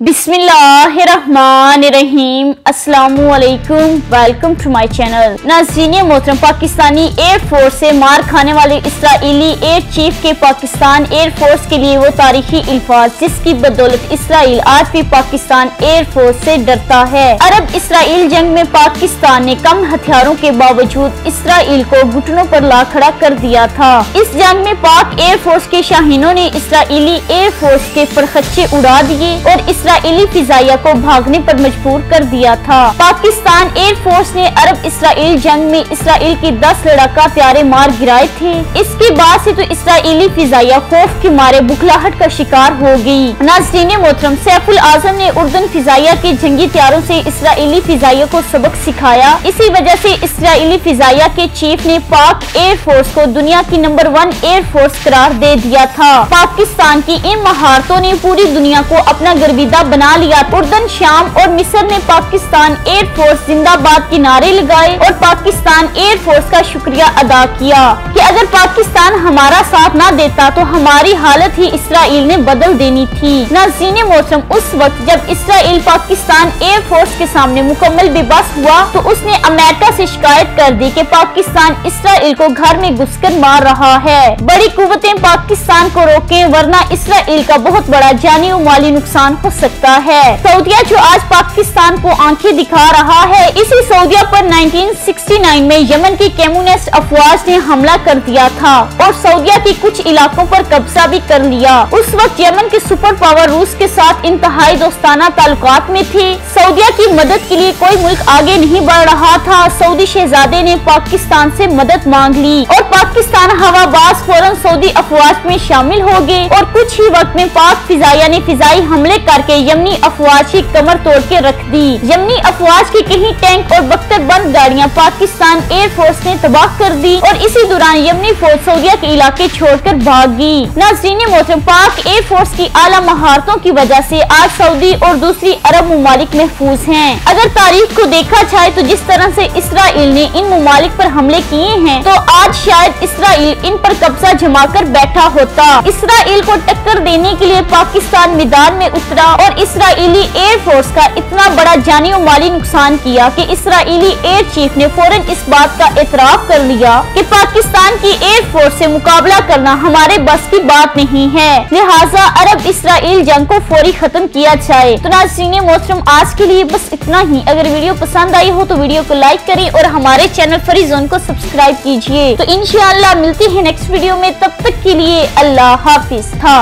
без بسم اللہ الرحمن الرحیم السلام علیکم ویلکم ٹو مائی چینل ناظرین محترم پاکستانی ایئر فورس سے مار کھانے والے اسرائیلی ایئر چیف کے پاکستان ایئر فورس کے لیے وہ تاریخی الفاظ جس کی بدولت اسرائیل آج بھی پاکستان ایئر فورس سے ڈرتا ہے۔ عرب اسرائیل جنگ میں پاکستان نے کم ہتھیاروں کے باوجود اسرائیل کو گھٹنوں پر لا کھڑا کر دیا تھا۔ اس جنگ میں پاک ایئر فورس کے شاہینوں نے اسرائیلی ایئر فورس کے فرخچے اڑا دیے اور اسرائیل اسرائیلی فضائیہ کو بھاگنے پر مجبور کر دیا تھا۔ پاکستان ایئر فورس نے عرب اسرائیل جنگ میں اسرائیل کی دس لڑکا پیارے مار گرائے تھے۔ اس کے بعد سے تو اسرائیلی فضائیہ خوف کے مارے بکلاہٹ کا شکار ہو گئی۔ ناظرین محترم، سیف العظم نے اردن فضائیہ کے جنگی تیاروں سے اسرائیلی فضائیہ کو سبق سکھایا۔ اسی وجہ سے اسرائیلی فضائیہ کے چیف نے پاک ایئر فورس کو دنیا کی نمبر ون ایئر فورس قرار دے دیا تھا۔ پاکستان کی ان مہارتوں نے پوری دنیا کو اپنا گرویدہ بنا لیا۔ اردن، شام اور مصر نے پاکستان ایئر فورس زندہ باد کے نعرے لگائے اور پاکستان ایئر فورس کا شکریہ ادا کیا۔ اگر پاکستان ہمارا ساتھ نہ دیتا تو ہماری حالت ہی اسرائیل نے بدل دینی تھی۔ ناظرین محترم، اس وقت جب اسرائیل پاکستان ایئر فورس کے سامنے مکمل بے بس ہوا تو اس نے امریکہ سے شکایت کر دی کہ پاکستان اسرائیل کو گھر میں گھس کر مار رہا ہے۔ بڑی قوتیں پاکستان کو روکیں ورنہ اسرائیل کا بہت بڑا جانی و مالی نقصان ہو سکتا ہے۔ سعودیہ جو آج پاکستان کو آنکھیں دکھا رہا ہے، اسی سعودیہ پر 1969 میں یمن کی کیمونسٹ افواج نے حملہ کر دیا تھا اور سعودیہ کی کچھ علاقوں پر قبضہ بھی کر لیا۔ اس وقت یمن کے سپر پاور روس کے ساتھ انتہائی دوستانہ تعلقات میں تھی سعودیہ کی مدد کے لیے کوئی ملک آگے نہیں بڑھ رہا تھا۔ سعودی شہزادے نے پاکستان سے مدد مانگ لی اور پاکستان ہوا باز فوراً سعودی افواج میں شامل ہو گئے اور کچھ ہی وقت میں پاک فضائیہ یعنی نے فضائی حملے کر کے یمنی افواج کی کمر توڑ کے رکھ دی۔ یمنی افواج کی کہیں ٹینک اور بختر بند گاڑیاں پاکستان ایئر فورس نے تباہ کر دی اور اسی دوران یمنی فوج سعودیہ کے علاقے چھوڑ کر بھاگ گئی۔ ناظرین محترم پاک ایئر فورس کی اعلیٰ مہارتوں کی وجہ سے آج سعودی اور دوسری عرب ممالک محفوظ ہیں۔ اگر تاریخ کو دیکھا جائے تو جس طرح سے اسرائیل نے ان ممالک پر حملے کیے ہیں، تو آج شاید اسرائیل ان پر قبضہ جما کر بیٹھا ہوتا۔ اسرائیل کو ٹکر دینے کے لیے پاکستان میدان میں اترا اور اسرائیلی ایئر فورس کا اتنا بڑا جانی و مالی نقصان کیا کہ اسرائیلی ایئر چیف نے فوراً اس بات کا اعتراف کر لیا کہ پاکستان کی ایئر فورس سے مقابلہ کرنا ہمارے بس کی بات نہیں ہے۔ لہٰذا عرب اسرائیل جنگ کو فوری ختم کیا جائے۔ تو ناظرین محترم، آج کے لیے بس اتنا ہی۔ اگر ویڈیو پسند آئی ہو تو ویڈیو کو لائک کریں اور ہمارے چینل فری زون کو سبسکرائب کیجیے۔ تو انشاءاللہ ملتی ہے نیکسٹ ویڈیو میں۔ تب تک کے لیے اللہ حافظ تھا۔